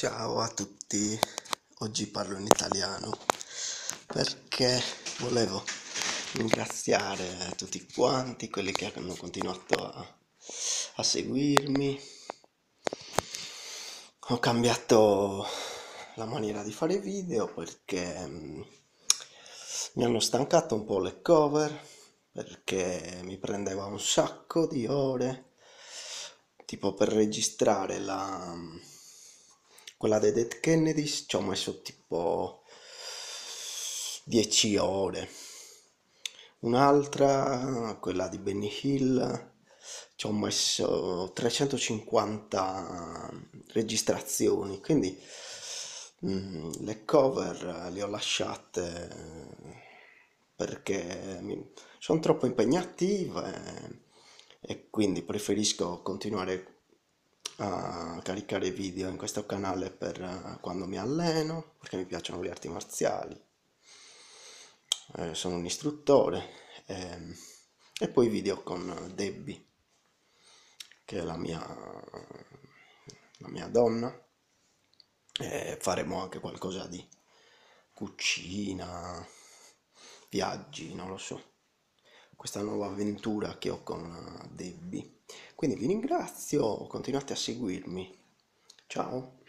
Ciao a tutti, oggi parlo in italiano perché volevo ringraziare tutti quanti, quelli che hanno continuato a, a seguirmi. Ho cambiato la maniera di fare video perché mm, mi hanno stancato un po' le cover, perché mi prendeva un sacco di ore, tipo per registrare la quella dei Dead Kennedys ci ho messo tipo 10 ore. Un'altra quella di Benny Hill ci ho messo 350 registrazioni. Quindi mm, le cover le ho lasciate perché sono troppo impegnative e quindi preferisco continuare a caricare video in questo canale per eh, quando mi alleno, perché mi piacciono le arti marziali. Eh, sono un istruttore eh, e poi video con Debbie, che è la mia, la mia donna. E faremo anche qualcosa di cucina, viaggi, non lo so. Questa nuova avventura che ho con Debbie. Quindi vi ringrazio, continuate a seguirmi. Ciao.